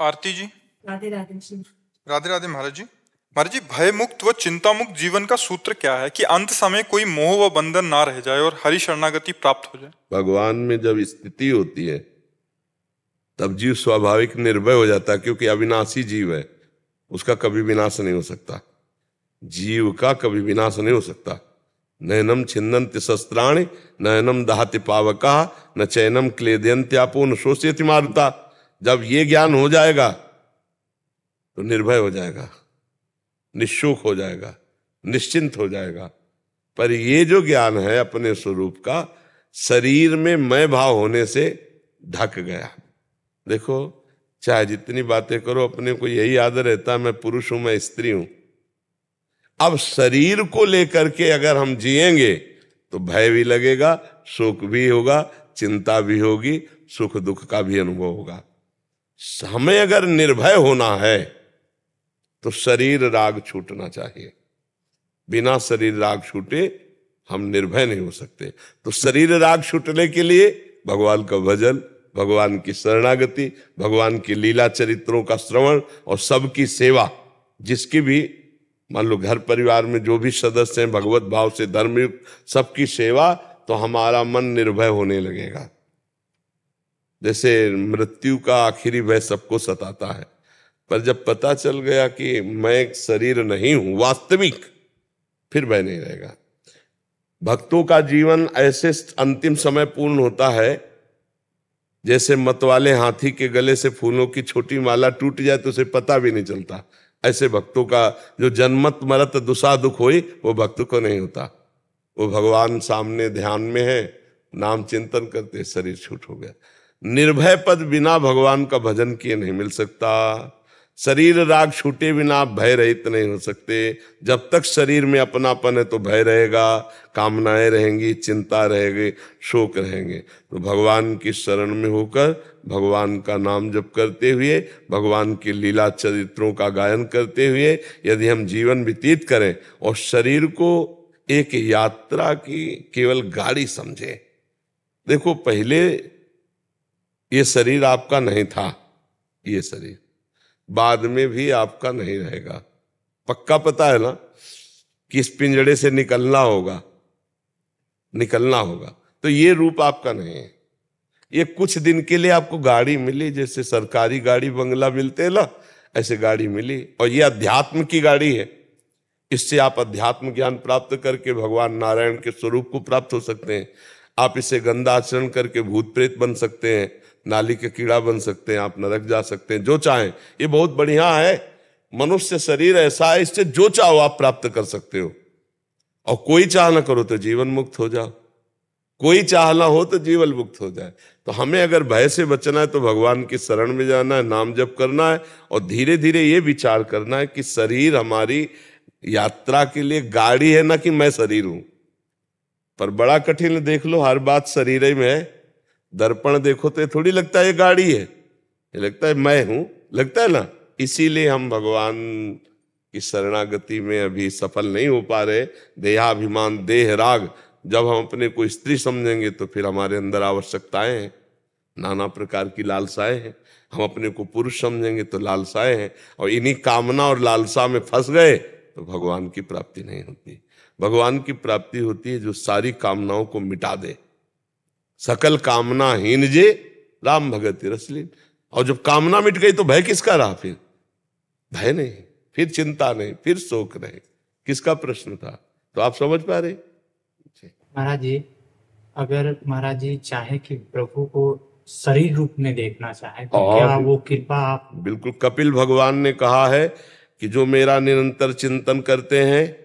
आरती जी। राधे राधे जी। राधे राधे महाराज जी। महाराज जी भय मुक्त व चिंता मुक्त जीवन का सूत्र क्या है कि अंत समय कोई मोह व बंधन ना रह जाए और हरि शरणागति प्राप्त हो जाए? भगवान में जब स्थिति होती है तब जीव स्वाभाविक निर्भय हो जाता है क्योंकि अविनाशी जीव है। उसका कभी विनाश नहीं हो सकता। जीव का कभी विनाश नहीं हो सकता। नयनम छिन्नंत शस्त्राणि नयनम दहाति पावका न चैनम क्लेदयंत्यापो न शोषयति मारुता। जब ये ज्ञान हो जाएगा तो निर्भय हो जाएगा निशुक हो जाएगा, निश्चिंत हो जाएगा। पर ये जो ज्ञान है अपने स्वरूप का, शरीर में मैं भाव होने से ढक गया। देखो, चाहे जितनी बातें करो, अपने को यही याद रहता है मैं पुरुष हूँ, मैं स्त्री हूँ। अब शरीर को लेकर के अगर हम जिएँगे तो भय भी लगेगा, शोक भी होगा, चिंता भी होगी, सुख दुख का भी अनुभव होगा। हमें अगर निर्भय होना है तो शरीर राग छूटना चाहिए। बिना शरीर राग छूटे हम निर्भय नहीं हो सकते। तो शरीर राग छूटने के लिए भगवान का भजन, भगवान की शरणागति, भगवान की लीला चरित्रों का श्रवण और सबकी सेवा, जिसकी भी, मान लो घर परिवार में जो भी सदस्य हैं, भगवत भाव से धर्मयुक्त, सबकी सेवा तो हमारा मन निर्भय होने लगेगा। जैसे मृत्यु का आखिरी भय सबको सताता है। पर जब पता चल गया कि मैं एक शरीर नहीं हूँ, वास्तविक, फिर भय नहीं रहेगा। भक्तों का जीवन ऐसे अंतिम समय पूर्ण होता है, जैसे मतवाले हाथी के गले से फूलों की छोटी माला टूट जाए तो उसे पता भी नहीं चलता। ऐसे भक्तों का जो जन्मत मरत दुसा दुख हो वो भक्त को नहीं होता। वो भगवान सामने ध्यान में है, नाम चिंतन करते, शरीर छूट हो गया। निर्भय पद बिना भगवान का भजन किए नहीं मिल सकता। शरीर राग छूटे बिना आप भय रहित नहीं हो सकते। जब तक शरीर में अपनापन है तो भय रहेगा, कामनाएँ रहेंगी, चिंता रहेगी, शोक रहेंगे। तो भगवान की शरण में होकर भगवान का नाम जप करते हुए, भगवान की लीला चरित्रों का गायन करते हुए यदि हम जीवन व्यतीत करें और शरीर को एक यात्रा की केवल गाड़ी समझे। देखो, पहले ये शरीर आपका नहीं था, ये शरीर। बाद में भी आपका नहीं रहेगा। पक्का पता है ना कि इस पिंजड़े से निकलना होगा निकलना होगा। तो ये रूप आपका नहीं है। ये कुछ दिन के लिए आपको गाड़ी मिली, जैसे सरकारी गाड़ी, बंगला मिलते हैं ना, ऐसे गाड़ी मिली। और ये अध्यात्म की गाड़ी है। इससे आप अध्यात्म ज्ञान प्राप्त करके भगवान नारायण के स्वरूप को प्राप्त हो सकते हैं। आप इसे गंदा आचरण करके भूत प्रेत बन सकते हैं। नाली के कीड़ा बन सकते हैं, आप नरक जा सकते हैं, जो चाहें। ये बहुत बढ़िया है। मनुष्य शरीर ऐसा है, इससे जो चाहो आप प्राप्त कर सकते हो। और कोई चाह ना करो तो जीवन मुक्त हो जाओ। कोई चाह ना हो तो जीवन मुक्त हो जाए। तो हमें अगर भय से बचना है तो भगवान की शरण में जाना है, नाम जप करना है और धीरे धीरे ये विचार करना है कि शरीर हमारी यात्रा के लिए गाड़ी है, ना कि मैं शरीर हूँ। पर बड़ा कठिन, देख लो, हर बात शरीर ही में है। दर्पण देखो तो थोड़ी लगता है ये गाड़ी है। ये लगता है मैं हूँ। लगता है ना? इसीलिए हम भगवान की शरणागति में अभी सफल नहीं हो पा रहे। देहाभिमान, देह राग, जब हम अपने को स्त्री समझेंगे तो फिर हमारे अंदर आवश्यकताएँ हैं। नाना प्रकार की लालसाएँ हैं। हम अपने को पुरुष समझेंगे तो लालसाएँ हैं। और इन्हीं कामना और लालसा में फंस गए तो भगवान की प्राप्ति नहीं होती। भगवान की प्राप्ति होती है जो सारी कामनाओं को मिटा दे। सकल कामना हीन जे राम भगत रसलीन और जब कामना मिट गई तो भय किसका रहा फिर? भय नहीं फिर चिंता नहीं फिर शोक नहीं। किसका प्रश्न था? तो आप समझ पा रहे? महाराज जी अगर महाराज जी चाहे कि प्रभु को शरीर रूप में देखना चाहे तो क्या वो कृपा आप बिल्कुल कपिल भगवान ने कहा है कि जो मेरा निरंतर चिंतन करते हैं